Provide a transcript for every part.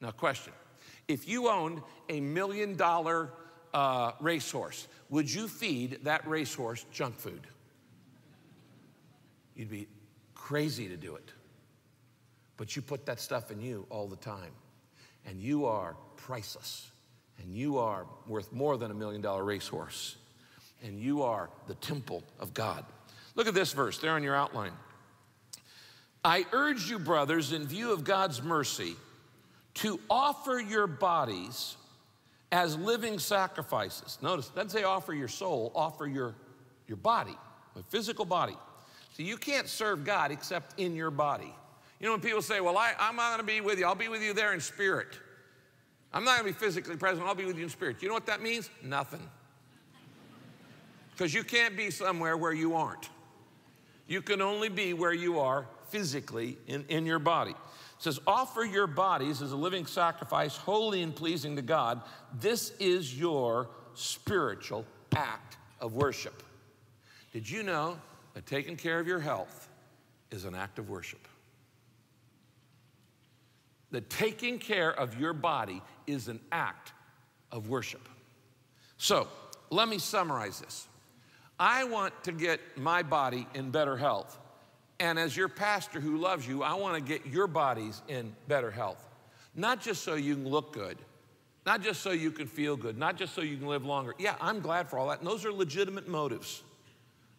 Now, question if you owned a million dollar uh, racehorse, would you feed that racehorse junk food? You'd be crazy to do it. But you put that stuff in you all the time, and you are priceless, and you are worth more than a million dollar racehorse, and you are the temple of God. Look at this verse there on your outline. I urge you, brothers, in view of God's mercy, to offer your bodies as living sacrifices. Notice, doesn't say offer your soul, offer your, your body, a physical body. So you can't serve God except in your body. You know, when people say, Well, I, I'm not to be with you, I'll be with you there in spirit. I'm not to be physically present, I'll be with you in spirit. You know what that means? Nothing. Because you can't be somewhere where you aren't. You can only be where you are physically in, in your body. It says, offer your bodies as a living sacrifice, holy and pleasing to God. This is your spiritual act of worship. Did you know that taking care of your health is an act of worship? That taking care of your body is an act of worship. So, let me summarize this. I want to get my body in better health. And as your pastor who loves you, I want to get your bodies in better health. Not just so you can look good, not just so you can feel good, not just so you can live longer. Yeah, I'm glad for all that. And those are legitimate motives.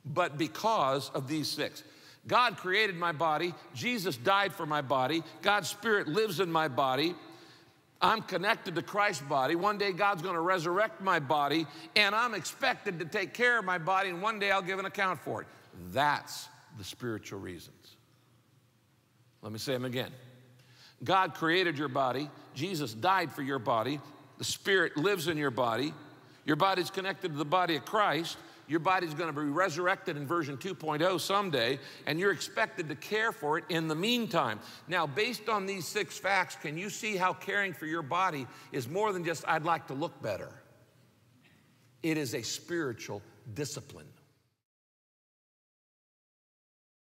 But because of these six. God created my body, Jesus died for my body, God's Spirit lives in my body. I'm connected to Christ's body. One day God's going to resurrect my body, and I'm expected to take care of my body, and one day I'll give an account for it. That's the spiritual reasons. Let me say them again. God created your body, Jesus died for your body, the Spirit lives in your body, your body's connected to the body of Christ. Your body's going to be resurrected in version 2.0 someday, and you're expected to care for it in the meantime. Now, based on these six facts, can you see how caring for your body is more than just, I'd like to look better? It is a spiritual discipline.